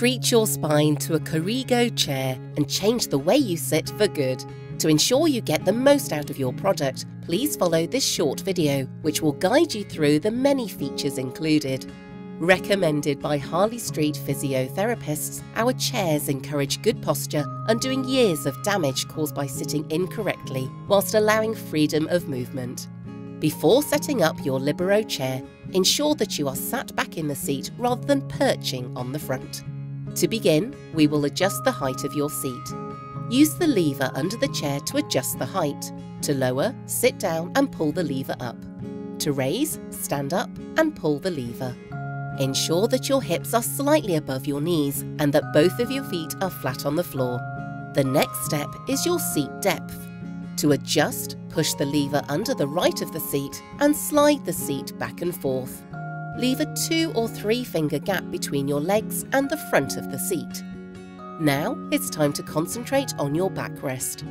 Treat your spine to a Corrigo chair and change the way you sit for good. To ensure you get the most out of your product, please follow this short video, which will guide you through the many features included. Recommended by Harley Street physiotherapists, our chairs encourage good posture, undoing years of damage caused by sitting incorrectly, whilst allowing freedom of movement. Before setting up your Libero chair, ensure that you are sat back in the seat rather than perching on the front. To begin, we will adjust the height of your seat. Use the lever under the chair to adjust the height. To lower, sit down and pull the lever up. To raise, stand up and pull the lever. Ensure that your hips are slightly above your knees and that both of your feet are flat on the floor. The next step is your seat depth. To adjust, push the lever under the right of the seat and slide the seat back and forth. Leave a two or three finger gap between your legs and the front of the seat. Now it's time to concentrate on your backrest.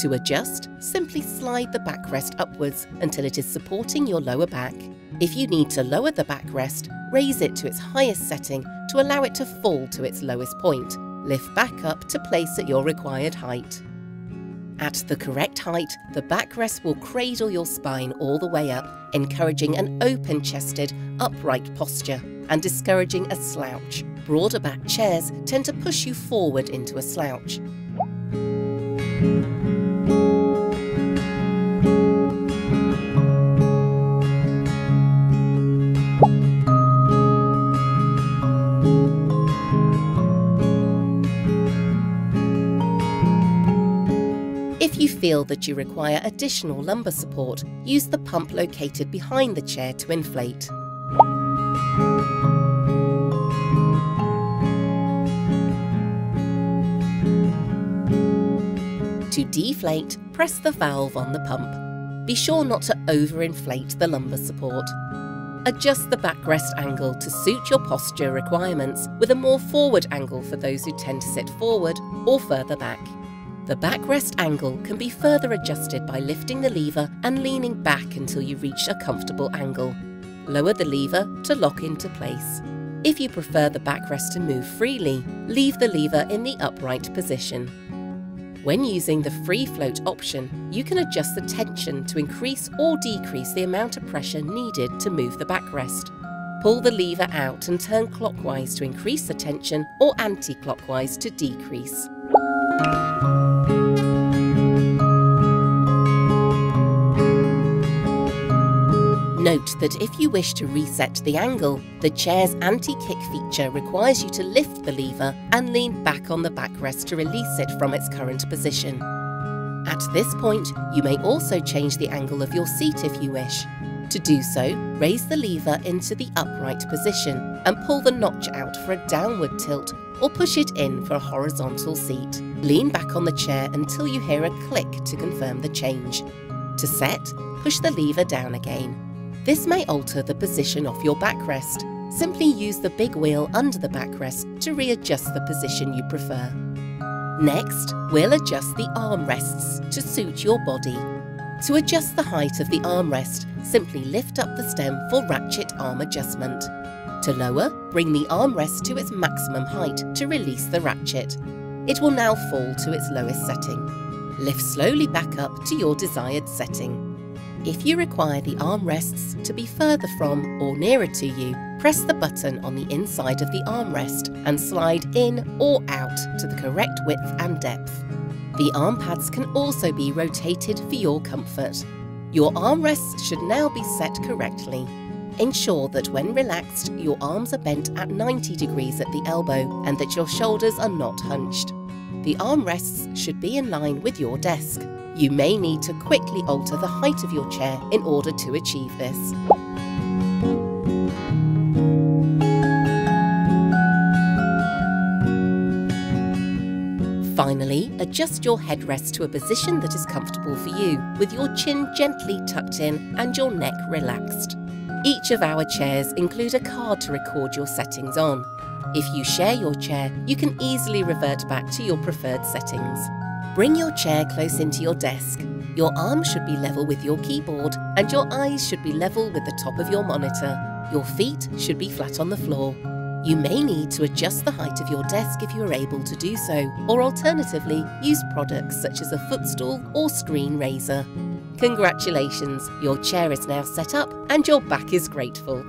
To adjust, simply slide the backrest upwards until it is supporting your lower back. If you need to lower the backrest, raise it to its highest setting to allow it to fall to its lowest point. Lift back up to place at your required height. At the correct height, the backrest will cradle your spine all the way up, encouraging an open chested, upright posture and discouraging a slouch. Broader back chairs tend to push you forward into a slouch. If you feel that you require additional lumbar support, use the pump located behind the chair to inflate. To deflate, press the valve on the pump. Be sure not to overinflate the lumbar support. Adjust the backrest angle to suit your posture requirements with a more forward angle for those who tend to sit forward or further back. The backrest angle can be further adjusted by lifting the lever and leaning back until you reach a comfortable angle. Lower the lever to lock into place. If you prefer the backrest to move freely, leave the lever in the upright position. When using the free float option, you can adjust the tension to increase or decrease the amount of pressure needed to move the backrest. Pull the lever out and turn clockwise to increase the tension or anti-clockwise to decrease. Note that if you wish to reset the angle, the chair's anti-kick feature requires you to lift the lever and lean back on the backrest to release it from its current position. At this point, you may also change the angle of your seat if you wish. To do so, raise the lever into the upright position and pull the notch out for a downward tilt or push it in for a horizontal seat. Lean back on the chair until you hear a click to confirm the change. To set, push the lever down again. This may alter the position of your backrest. Simply use the big wheel under the backrest to readjust the position you prefer. Next, we'll adjust the armrests to suit your body. To adjust the height of the armrest, simply lift up the stem for ratchet arm adjustment. To lower, bring the armrest to its maximum height to release the ratchet. It will now fall to its lowest setting. Lift slowly back up to your desired setting. If you require the armrests to be further from or nearer to you, press the button on the inside of the armrest and slide in or out to the correct width and depth. The arm pads can also be rotated for your comfort. Your armrests should now be set correctly. Ensure that when relaxed, your arms are bent at 90 degrees at the elbow and that your shoulders are not hunched. The armrests should be in line with your desk. You may need to quickly alter the height of your chair in order to achieve this. Finally, adjust your headrest to a position that is comfortable for you, with your chin gently tucked in and your neck relaxed. Each of our chairs include a card to record your settings on. If you share your chair, you can easily revert back to your preferred settings. Bring your chair close into your desk. Your arms should be level with your keyboard and your eyes should be level with the top of your monitor. Your feet should be flat on the floor. You may need to adjust the height of your desk if you are able to do so, or alternatively, use products such as a footstool or screen raiser. Congratulations, your chair is now set up and your back is grateful.